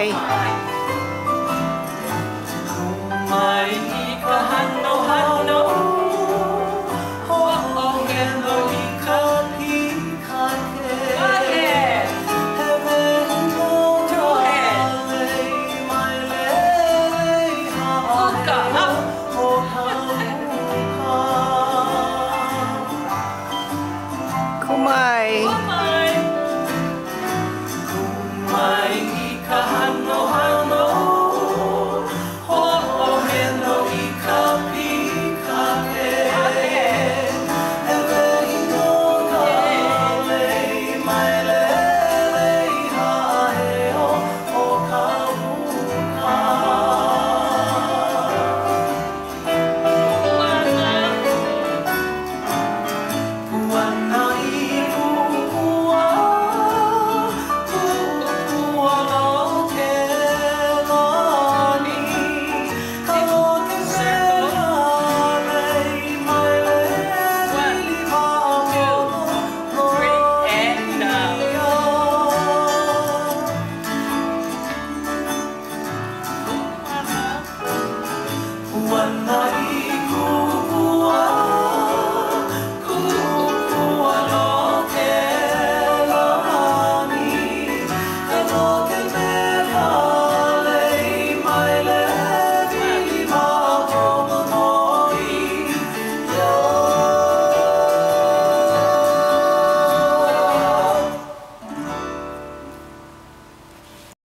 Bye. Kumai.